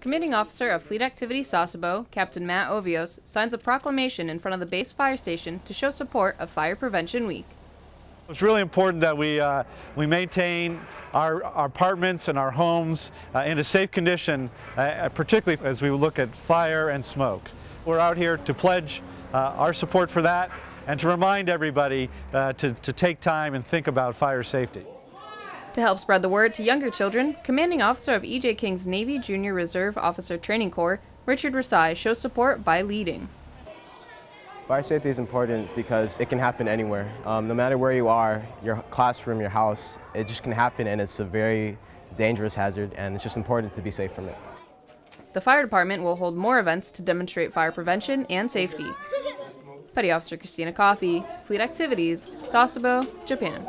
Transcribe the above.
Commanding Officer of Fleet Activity Sasebo, Captain Matt Ovios, signs a proclamation in front of the base fire station to show support of Fire Prevention Week. It's really important that we, uh, we maintain our, our, apartments and our homes uh, in a safe condition, uh, particularly as we look at fire and smoke. We're out here to pledge uh, our support for that and to remind everybody uh, to, to take time and think about fire safety. To help spread the word to younger children, Commanding Officer of E.J. King's Navy Junior Reserve Officer Training Corps, Richard Rasai, shows support by leading. Fire safety is important because it can happen anywhere. Um, no matter where you are, your classroom, your house, it just can happen and it's a very dangerous hazard and it's just important to be safe from it. The fire department will hold more events to demonstrate fire prevention and safety. Petty Officer Christina Coffey, Fleet Activities, Sasebo, Japan.